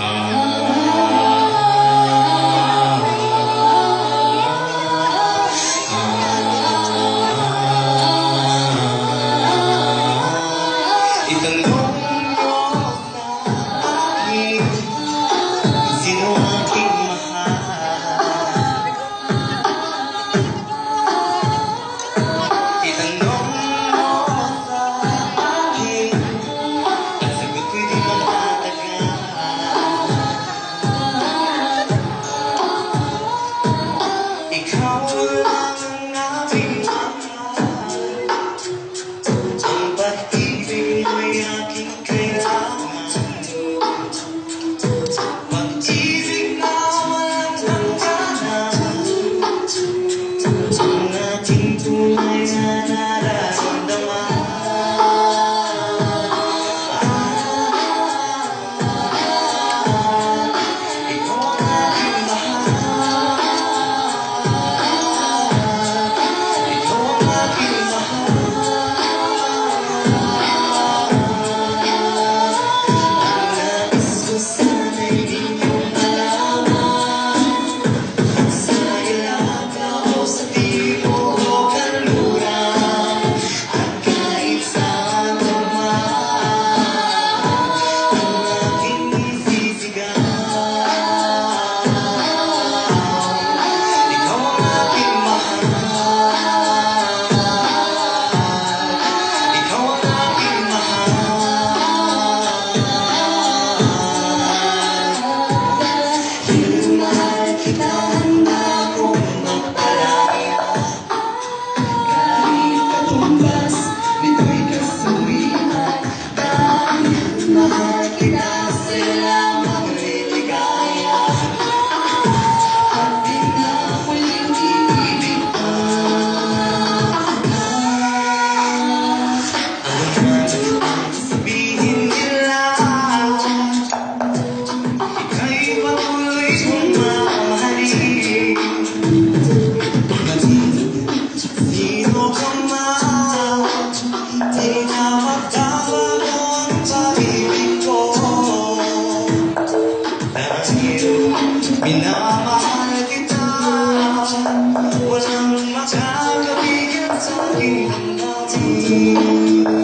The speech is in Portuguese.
Uh, natin